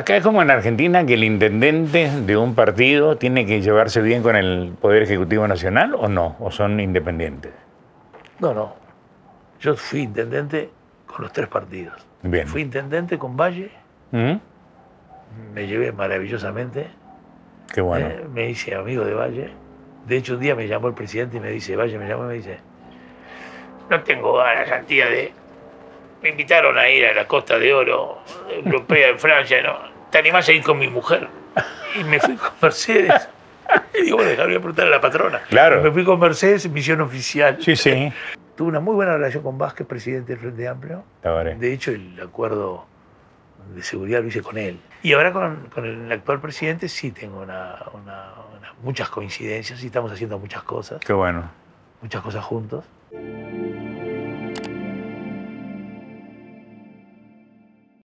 Acá es como en Argentina que el intendente de un partido tiene que llevarse bien con el Poder Ejecutivo Nacional o no, o son independientes. No, no. Yo fui intendente con los tres partidos. Bien. Fui intendente con Valle, ¿Mm? me llevé maravillosamente. Qué bueno. Eh, me hice amigo de Valle. De hecho, un día me llamó el presidente y me dice, Valle me llamó y me dice, no tengo ganas, Santía, de... Me invitaron a ir a la Costa de Oro Europea en Francia, ¿no? ¿Te animás a ir con mi mujer? Y me fui con Mercedes. Y digo, bueno, voy a preguntar a la patrona. Claro. Me fui con Mercedes misión oficial. Sí, sí. Tuve una muy buena relación con Vázquez, presidente del Frente Amplio. Tabaré. De hecho, el acuerdo de seguridad lo hice con él. Y ahora con, con el actual presidente sí tengo una, una- una- muchas coincidencias y estamos haciendo muchas cosas, Qué bueno. muchas cosas juntos.